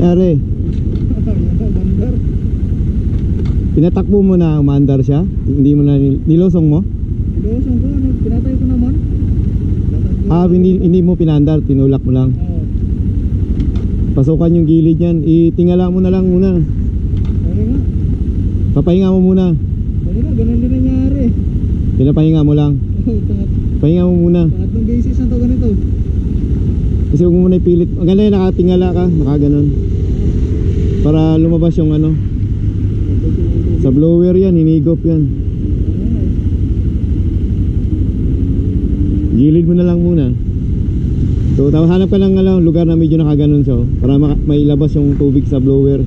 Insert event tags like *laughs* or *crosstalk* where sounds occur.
Bandar. Pinatakbo mo na umandar siya? Hindi mo na nil- nilosong mo? Ilusong ko, ano, pinatay ko naman. Ah, hindi, hindi mo pinandar, tinulak mo lang. Oo. Pasukan yung gilid niyan, itingala mo na lang muna. Kaya nga. Papahinga mo muna. Kaya nga, ganun din nangyari. Pinapahinga mo lang. *laughs* Pahinga mo muna. pangatlong basis na to ganito. Kasi huwag mo muna ipilit. Ang ganda yung nakatingala ka, nakaganon. Para lumabas yung ano. Sa blower yan, hinigop yan. Gilid mo na lang muna. So, hanap ka ng ano, lugar na medyo nakaganon oh, Para mailabas yung tubig sa blower.